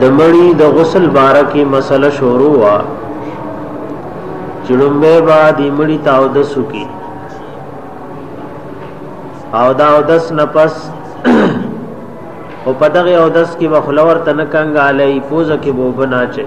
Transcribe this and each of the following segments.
د مړی د غسل باره کې مسله شروع وا چړمبه با د مړی تاو د سکی او دا او دس نفس او پدغه او دس کې بخلور تنکنګ علی پوزه کې بوبنا چي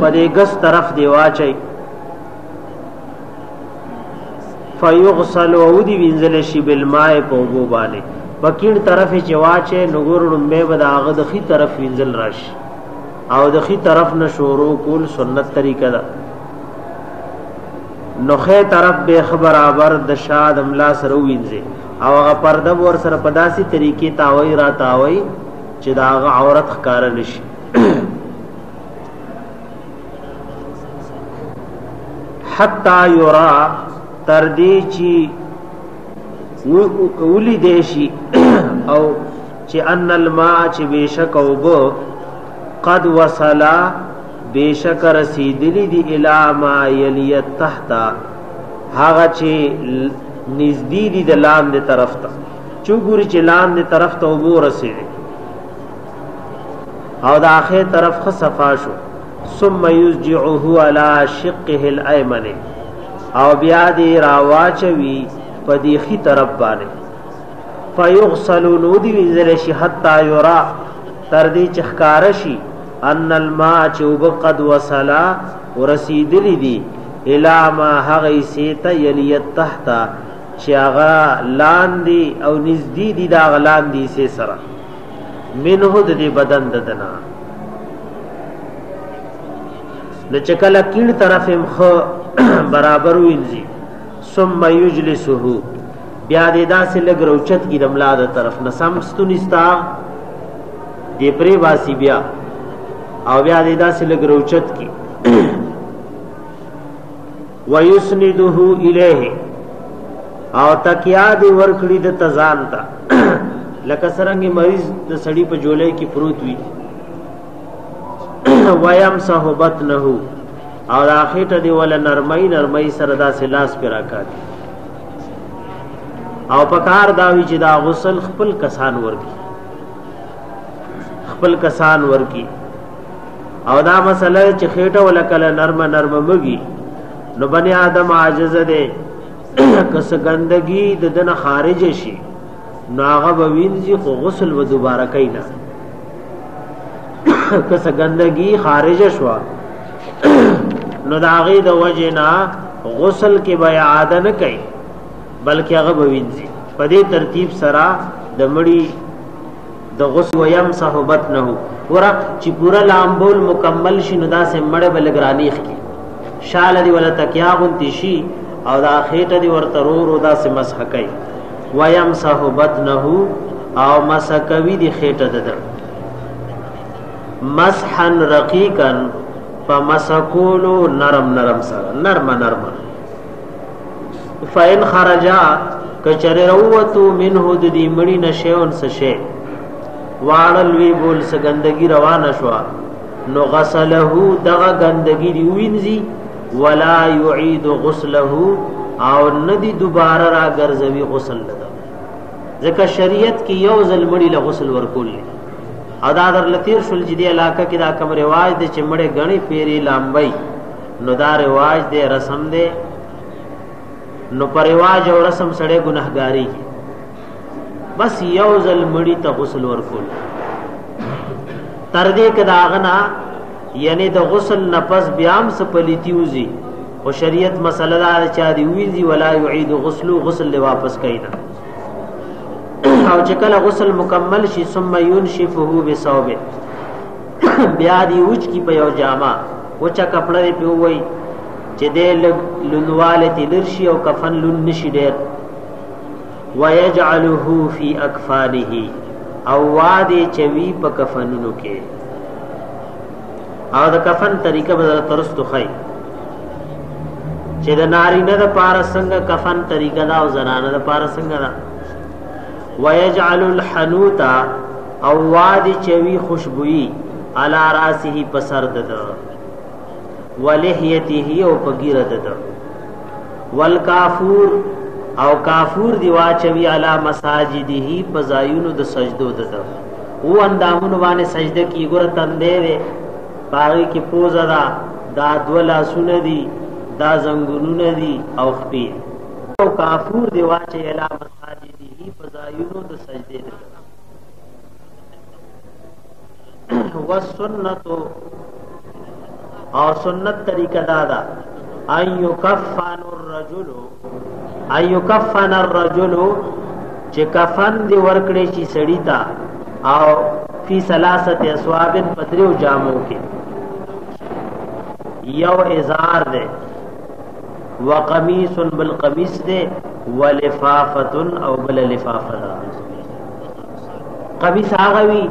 په دې ګس طرف دی واچي فیغسل او دی وینځل شي بالماء په وګو باندې بکیر طرف چې واچي نګور لمبه به داغه د خي طرف وینځل راشي او د خي طرف نه شروع کول سنت طریقه ده نوخه طرف به خبر آور د شاد املا سره وینځي او هغه پرده ور سره پداسي طریقې تاوي را تاوي چې دا عورت ښکار نشي حتا یرا تر دې چې اولی دیشی او چې ان الماء چې بشک او بو قد وصلا بشک رسیدلی دی الی ما یلی تحت هغه چې نږدې دي د لاندې طرف ته چوغوري چې لاندې طرف ته وبو رسیدلی او د اخر طرف خ صفا شو ثم يرجعه على شقه الايمن او بیا دی راواچوي په دی خي طرف باندې فيغسل نو دی وینځل شي حتا يرا تر دې چخکار شي ان الماء چوب قد وصلا ورسیدلی دی الا ما هغه سیت یلی تحت چې هغه لاندې او نږدې دي دا غلاندې سي سره منه د دې بدن د دنا نو چې کله کیڼ طرف هم خو برابر وینځي ثم یجلسه بیا دې داسې لګ روچت کی د ملا د طرف نه سم ستونیستا دې پرې واسی بیا او بیا دې داسې لګ روچت کی ويسنده الیه او تکیا دی ورکړي د تزان تا لکه سرنګ مریض د سړی په جولې کې پروت وي ویم صحبت نه او راخیټ دی ول نرمای نرمای سره دا سلاس پر راکات او پکار دا وی چې دا غسل خپل کسان ورکی خپل کسان ورکی او دا مسله چې خېټه ولکله نرمه نرمه مږي نو بني آدم عاجز دی کس ګندګي د دن خارج شي ناغه بوینځي خو غسل و دوباره کوي نه کس ګندګي خارج شو نو داغه د وجه نه غسل کې بیا عاده نه کوي بلکې هغه بوینځي په دې ترتیب سره د مړی د غسل و يمسح بطنه ورا چې پورا لامبول مکمل شي نو دا سه مړ بلګرانیخ کی شال دی ولا تکیا غونتی شي او دا خېټه دی ورته رورو دا سه مسح کوي و يمسح بطنه او مسح کوي دی خېټه دد مسحا رقیقا فمسکولو نرم نرم سره نرم نرم فین خرجا کچره روتو منه د دې مړی نشهون سشه واړل وی بول سګندګي روانه شو نو غسله دغه ګندګي دی وینځي ولا يعيد غسله او ندی دوباره را ګرځوي غسل لدا ځکه شریعت کې یو ځل مړی له غسل ورکول ادا در لتیر شل جدي علاقه کې دا کوم رواج دی چې مړې غني پیری لامبای نو دا رواج دی رسم دی نو پر رواج او رسم سړی ګناهګاری بس یو ځل مړی ته غسل ورکول تر دې کدا غنا یعنی د غسل نفس بیام سپلیتیوزی او شریعت مسله دا چا دی وینځي ولا یعید غسل غسل له واپس کینا او چې کله غسل مکمل شي ثم ينشفه بثوبه بیا دی اوچ کی په یو جامه وچا کپڑا دی پیووي چې دې لګ لونواله تلرشي او کفن لون نشي ډېر ويجعله في اكفانه او وادي چوي په کفنونو کې او د کفن طریقه به ترستو خای چې د ناری نه د پارا څنګه کفن طریقه دا او زنانه د پارا څنګه دا ويجعل الحنوتا او وادي چوي خوشبوئی علا راسه په سر دد ولحیته او په ګیره دد والکافور او کافور دی واچوي علا مساجده په زایونو د سجدو دد او اندامونو باندې سجده کی ګره تندې وي پاره کې پوزا دا دا دولا سن دي دا زنګونونه دي او خپې او کافور دی واچي علا مساجده په زایونو د سجده دد والسنت او سنت طریقه دا ده ان يكفن الرجل ان يكفن الرجل چې کفن دی ورکړي چې سړی تا او فی ثلاثه اسواب پدریو جامو کې یو ازار ده وقمیص بل قمیص دے ولفافت او بل لفافه دا قمیص هغه وی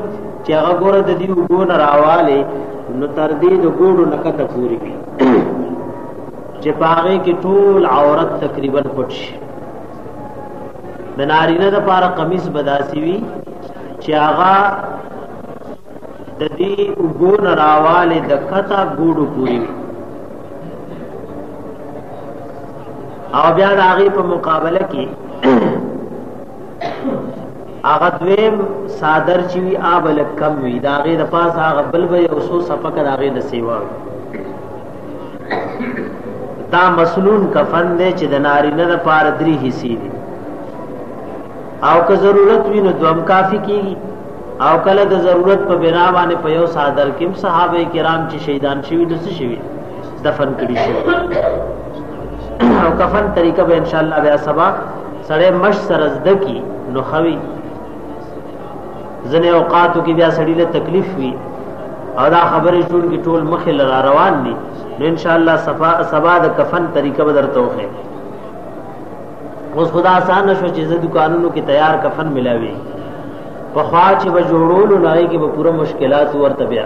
چې هغه ګوره د دې وګون راواله نو تر دې د ګوډو نکته پوری وی چې پاغه کې ټول عورت تقریبا پټ شي د نارینه د پاره قمیص بداسي وی چې هغه د دې اوبو نه راواله د کته ګوډو پوری وي او بیا د هغې په مقابله کې هغه دویم صادر چې وي آب لږ کم وي د هغې د پاسه هغه بل به یو څو سپکه د هغې د سیوا وي دا مسنون کفن دی چې د نارینه لپاره درې حصې دي او که ضرورت وي نو دوم کافی کیږي او کله د ضرورت په بنا باندې په یو صادر کې صحابه کرام چې شهیدان شوی د څه شوی دفن کړي شي او کفن طریقه به ان شاء الله بیا سبا سړی مش سره زده کی نو خوي ځنه اوقاتو کې بیا سړی له تکلیف وي او دا خبرې شون کې ټول مخې لرا روان دي نو ان شاء الله صفا سبا د کفن طریقه به درته وخه اوس خدا آسان شو چې زه دکانونو کې تیار کفن ملاوي په خوا چې به جوړولو نه کې به پوره مشکلات ورته بیا